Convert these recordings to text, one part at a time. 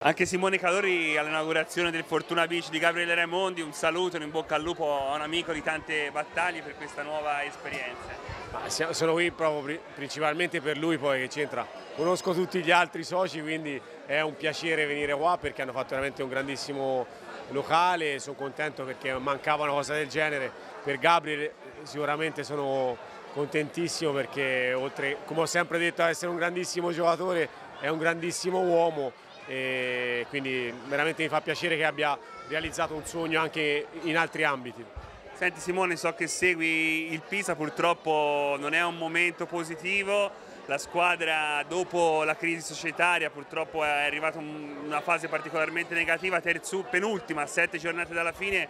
Anche Simone Calori all'inaugurazione del Fortuna Beach di Gabriele Raimondi, un saluto, in bocca al lupo a un amico di tante battaglie per questa nuova esperienza. Ma sono qui proprio principalmente per lui poi che c'entra. Conosco tutti gli altri soci quindi è un piacere venire qua perché hanno fatto veramente un grandissimo locale, sono contento perché mancava una cosa del genere. Per Gabriele sicuramente sono contentissimo perché oltre, come ho sempre detto, ad essere un grandissimo giocatore è un grandissimo uomo e quindi veramente mi fa piacere che abbia realizzato un sogno anche in altri ambiti. Senti Simone, so che segui il Pisa, purtroppo non è un momento positivo, la squadra dopo la crisi societaria purtroppo è arrivata in una fase particolarmente negativa, terzo, penultima, sette giornate dalla fine,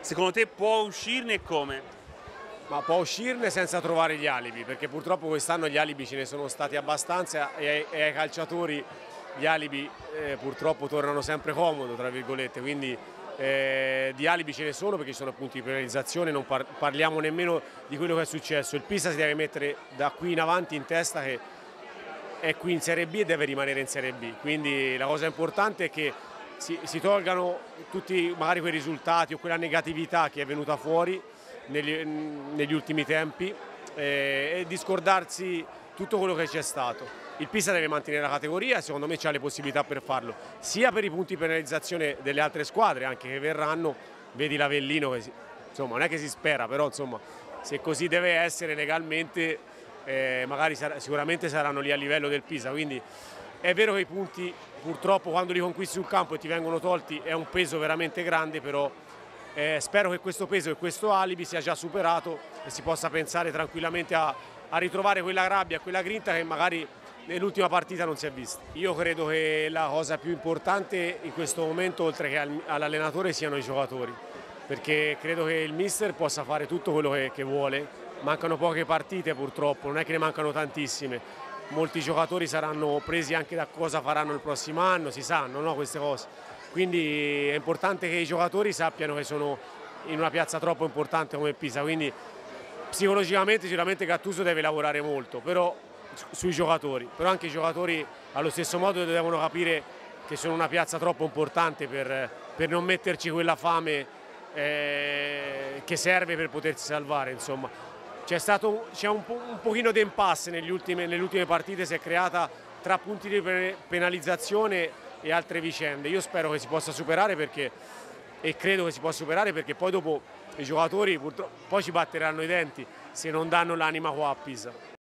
secondo te può uscirne e come? Ma può uscirne senza trovare gli alibi, perché purtroppo quest'anno gli alibi ce ne sono stati abbastanza e ai calciatori gli alibi eh, purtroppo tornano sempre comodo, tra virgolette, quindi eh, di alibi ce ne sono perché ci sono punti di penalizzazione, non par parliamo nemmeno di quello che è successo. Il Pisa si deve mettere da qui in avanti in testa che è qui in Serie B e deve rimanere in Serie B, quindi la cosa importante è che si, si tolgano tutti magari quei risultati o quella negatività che è venuta fuori negli, negli ultimi tempi eh, e discordarsi tutto quello che c'è stato. Il Pisa deve mantenere la categoria e secondo me ha le possibilità per farlo, sia per i punti di penalizzazione delle altre squadre anche che verranno, vedi l'Avellino che insomma non è che si spera, però insomma se così deve essere legalmente eh, magari sarà, sicuramente saranno lì a livello del Pisa, quindi è vero che i punti purtroppo quando li conquisti sul campo e ti vengono tolti è un peso veramente grande, però eh, spero che questo peso e questo alibi sia già superato e si possa pensare tranquillamente a, a ritrovare quella rabbia, quella grinta che magari nell'ultima partita non si è vista. Io credo che la cosa più importante in questo momento, oltre che all'allenatore, siano i giocatori, perché credo che il mister possa fare tutto quello che, che vuole. Mancano poche partite purtroppo, non è che ne mancano tantissime. Molti giocatori saranno presi anche da cosa faranno il prossimo anno, si sanno no, queste cose. Quindi è importante che i giocatori sappiano che sono in una piazza troppo importante come Pisa, quindi psicologicamente sicuramente Gattuso deve lavorare molto, però sui giocatori, però anche i giocatori allo stesso modo devono capire che sono una piazza troppo importante per, per non metterci quella fame eh, che serve per potersi salvare. C'è stato un, po', un pochino di impasse ultime, nelle ultime partite, si è creata tra punti di penalizzazione e altre vicende. Io spero che si possa superare perché, e credo che si possa superare perché poi dopo i giocatori poi ci batteranno i denti se non danno l'anima qua a Pisa.